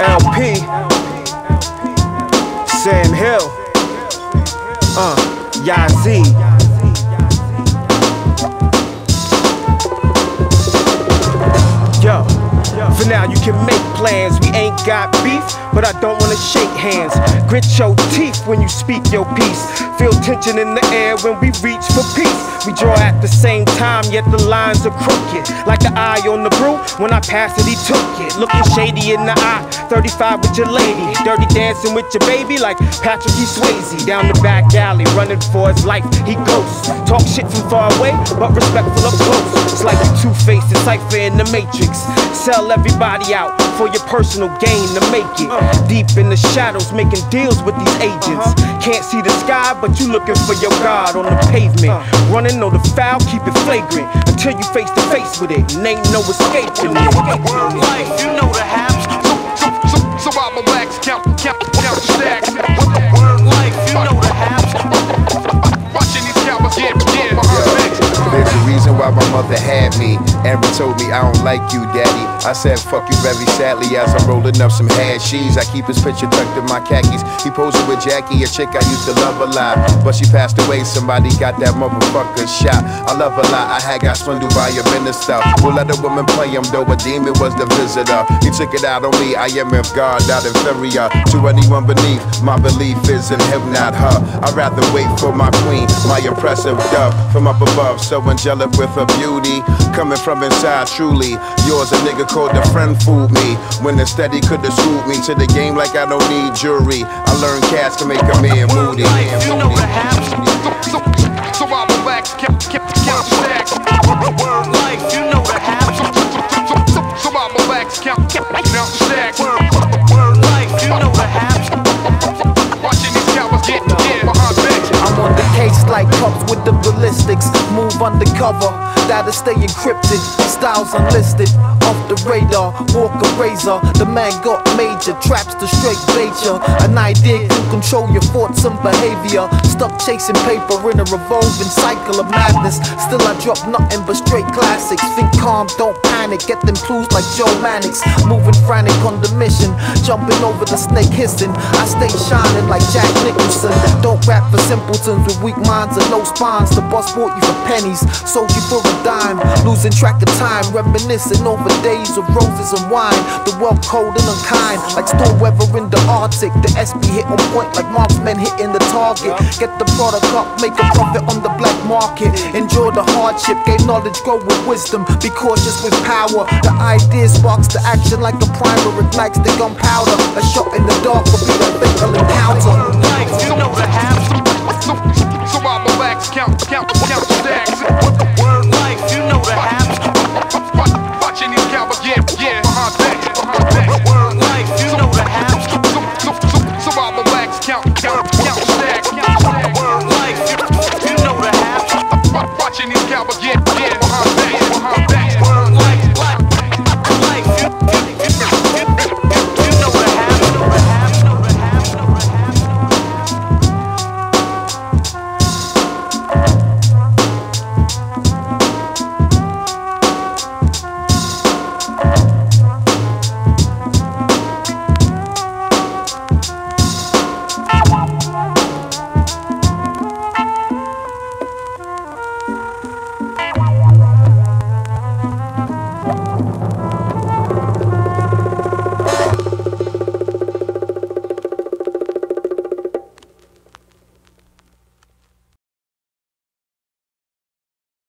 LP, Sam Hill, uh, Yazzie. Yo, for now you can make plans. Ain't got beef, but I don't wanna shake hands. Grit your teeth when you speak your piece. Feel tension in the air when we reach for peace. We draw at the same time, yet the lines are crooked. Like the eye on the brew, when I passed it, he took it. Looking shady in the eye, 35 with your lady. Dirty dancing with your baby, like Patrick E. Swayze. Down the back alley, running for his life, he ghosts. Talk shit from far away, but respectful up close. It's like you two faced cipher in the matrix. Sell everybody out for your personal gain to make it. Deep in the shadows, making deals with these agents. Can't see the sky, but you looking for your God on the pavement. Running know the foul, keep it flagrant until you face to face with it. And ain't no escaping it. Word life, you know the haps. So, so, so I relax, count, count, count the stacks. Word life, you know the haps. Watching these cowards get, get behind backs. There's a reason why my mother had me. Amber told me I don't like you, daddy. I said fuck you very sadly as I'm rolling up some hashies. I keep his picture tucked in my khakis. He posing with Jackie, a chick I used to love a lot. But she passed away, somebody got that motherfucker shot. I love a lot, I had got swindled by a minister. Who let a woman play him, though a demon was the visitor. He took it out on me, I am of God, not inferior to anyone beneath. My belief is in him, not her. I'd rather wait for my queen, my impressive dove from up above. So angelic with her beauty, coming from inside, truly. Yours, a nigga called the friend fooled me. When instead he could've schooled me to the game like I don't need jury. I learned cats can make a man moody. you know the. So, so, so I relax, count, count the stacks. Word life, you know the like cups with the ballistics. Move undercover, that'll stay encrypted. Styles unlisted, off the radar. Walk a razor, the man got major. Traps to straight ya. An idea can control your thoughts and behavior. Stuck chasing paper in a revolving cycle of madness. Still, I drop nothing but straight classics. Think calm, don't panic. Get them clues like Joe Mannix. Moving frantic on the mission. Jumping over the snake hissing. I stay shining like Jack Nicholson. Don't rap for simpletons with weak minds and no spines. The boss bought you for pennies, sold you for a dime. Losing track of time, reminiscing over days of roses and wine. The world cold and unkind, like storm weather in the Arctic. The SB hit on point like marksmen hitting the target. Get the product up, make a profit on the black market. Enjoy the hardship, gain knowledge, grow with wisdom. Be cautious with power. The idea sparks the action like a primer, ignites the gunpowder. A shot in the dark will be a count, count. Word life, you know the haps. These yeah, yeah. Word life, you know the. So, wax, count, count, count stacks.